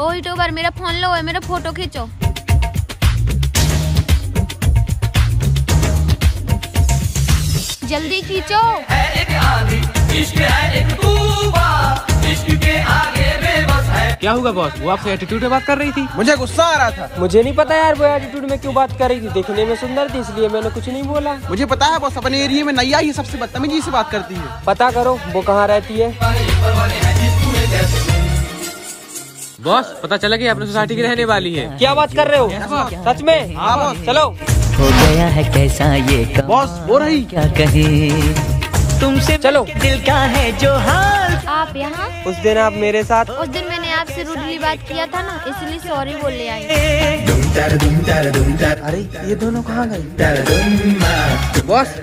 ओ YouTuber मेरा phone लो है मेरा फ़ोटो खींचो। जल्दी खींचो। क्या हुआ बॉस वो आपसे एटीट्यूड में बात कर रही थी? मुझे गुस्सा आ रहा था। मुझे नहीं पता यार वो एटीट्यूड में क्यों बात कर रही थी। देखने में सुंदर थी इसलिए मैंने कुछ नहीं बोला। मुझे पता है बॉस अपने एरिया में नैया ही सबसे बदतमीजी से बात करती है। पता करो वो कहाँ रहती है? बॉस पता चला कि अपनी सोसाइटी की रहने वाली है क्या बात कर रहे हो सच में हाँ, बॉस। चलो हो गया है कैसा ये बॉस वो रही क्या कहे तुमसे चलो। दिल का है जो हाल आप यहाँ उस दिन आप मेरे साथ उस दिन मैंने आपसे रूडली बात किया था ना इसलिए सॉरी बोलने आई अरे ये दोनों कहाँ गए बॉस